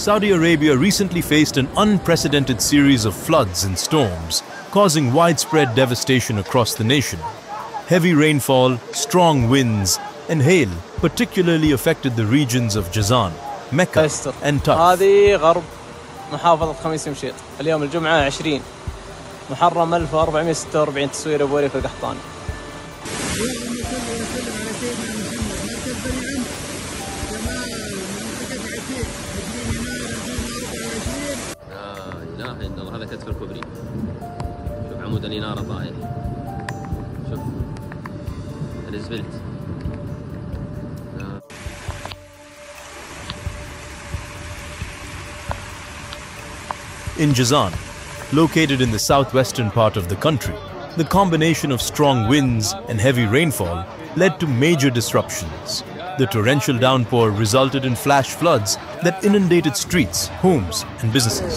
Saudi Arabia recently faced an unprecedented series of floods and storms, causing widespread devastation across the nation. Heavy rainfall, strong winds, and hail particularly affected the regions of Jazan, Mecca, and Taif. هذه غرب محافظة خميس مشيط اليوم الجمعة 20 محرم 1446 تسوير أبو في القحطاني شوف عمود الاناره طايح شوف الاسفلت آه. In Jazan, located in the southwestern part of the country, the combination of strong winds and heavy rainfall led to major disruptions. The torrential downpour resulted in flash floods that inundated streets, homes, and businesses.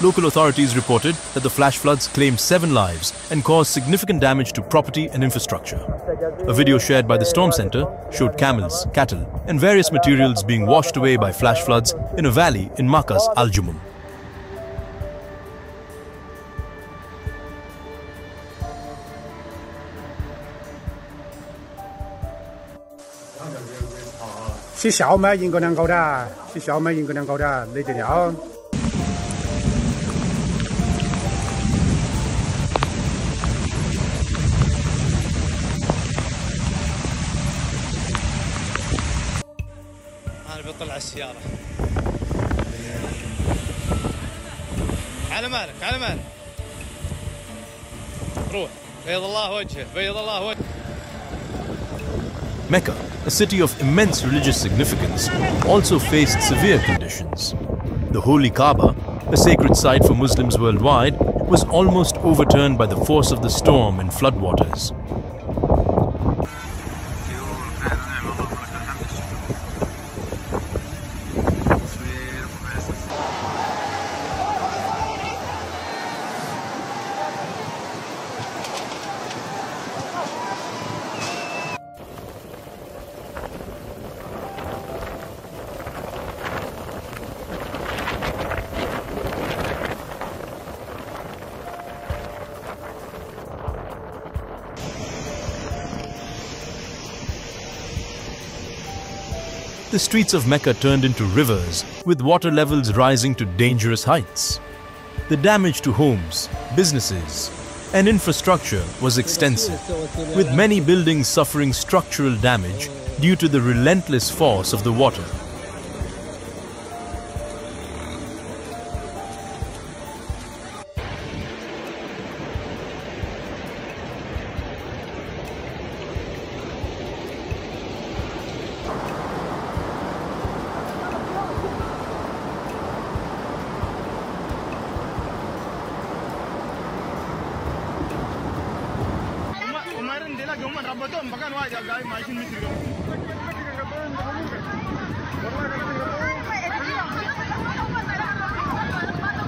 Local authorities reported that the flash floods claimed seven lives and caused significant damage to property and infrastructure. A video shared by the Storm Center showed camels, cattle, and various materials being washed away by flash floods in a valley in Makkah's Al Jumum. Xí xảo mấy yên có năng cầu. انا بطلع السياره على مالك على مالك روح بيض الله وجهه بيض الله وجهه Mecca, a city of immense religious significance, also faced severe conditions. The Holy Kaaba, a sacred site for Muslims worldwide, was almost overturned by the force of the storm and floodwaters. The streets of Mecca turned into rivers, with water levels rising to dangerous heights. The damage to homes, businesses, and infrastructure was extensive, with many buildings suffering structural damage due to the relentless force of the water.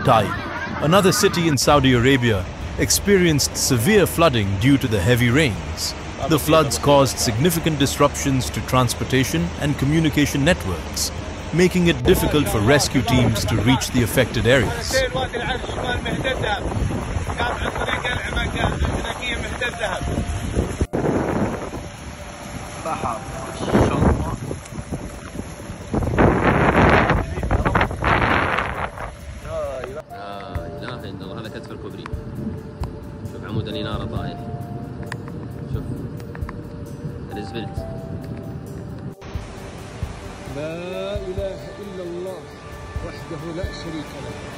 Taif, another city in Saudi Arabia, experienced severe flooding due to the heavy rains. The floods caused significant disruptions to transportation and communication networks, making it difficult for rescue teams to reach the affected areas. الإنارة شوف لا إله إلا الله وحده لا شريك له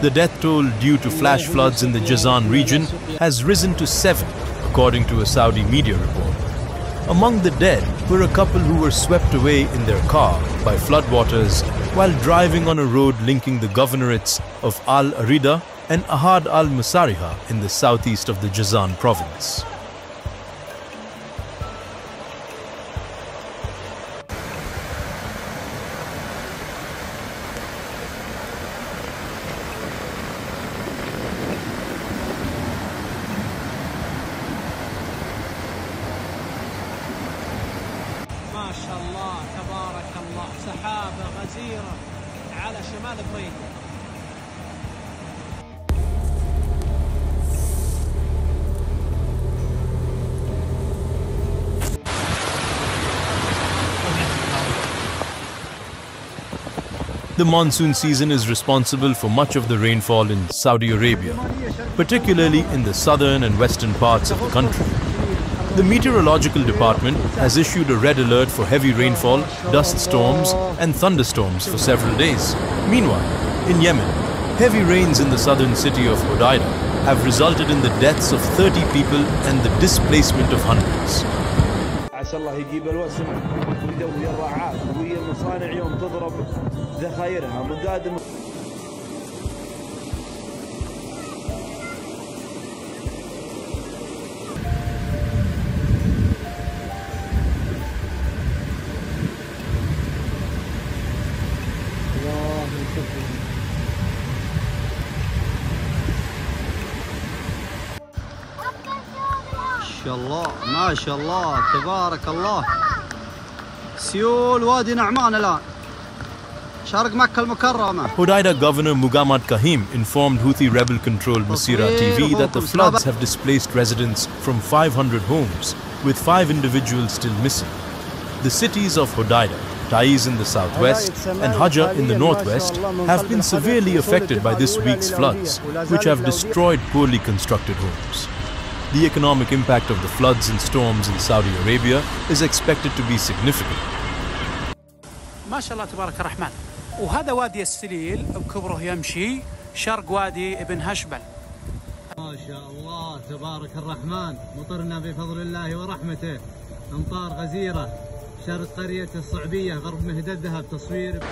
The death toll due to flash floods in the Jazan region has risen to seven, according to a Saudi media report. Among the dead were a couple who were swept away in their car by floodwaters while driving on a road linking the governorates of Al Arida and Ahad al Musariha in the southeast of the Jazan province. سحابة غزيرة على شمال بريدة The monsoon season is responsible for much of the rainfall in Saudi Arabia, particularly in the southern and western parts of the country. The meteorological department has issued a red alert for heavy rainfall, dust storms, and thunderstorms for several days. Meanwhile, in Yemen, heavy rains in the southern city of Hodeida have resulted in the deaths of 30 people and the displacement of hundreds. عسى الله يجيب الوسم ويدوي الرعاة ويا المصانع يوم تضرب ذخايرها مقادم شاء الله ما شاء الله تبارك الله سيول وادي نعمان الآن شرق governor Mohammed Kahim informed Houthi rebel-controlled Masira TV that the floods have displaced residents from 500 homes, with five individuals still missing. The cities of Hodeidah, Taiz in the southwest and Hajjah in the northwest have been severely affected by this week's floods, which have destroyed poorly constructed homes. The economic impact of the floods and storms in Saudi Arabia is expected to be significant. ما شاء الله تبارك الرحمن. وهذا وادي السليل بكبره يمشي شرق وادي ابن هشبل. ما شاء الله تبارك الرحمن. مطرنا بفضل الله ورحمته. أمطار غزيرة. شرق قرية الصعبية غرب مهددها بتصوير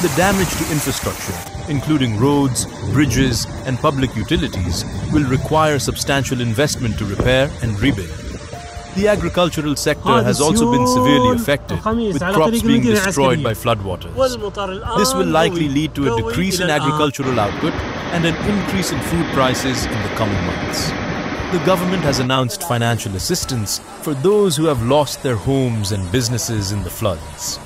The damage to infrastructure, including roads, bridges, and public utilities, will require substantial investment to repair and rebuild. The agricultural sector has also been severely affected, with crops being destroyed by floodwaters. This will likely lead to a decrease in agricultural output and an increase in food prices in the coming months. The government has announced financial assistance for those who have lost their homes and businesses in the floods.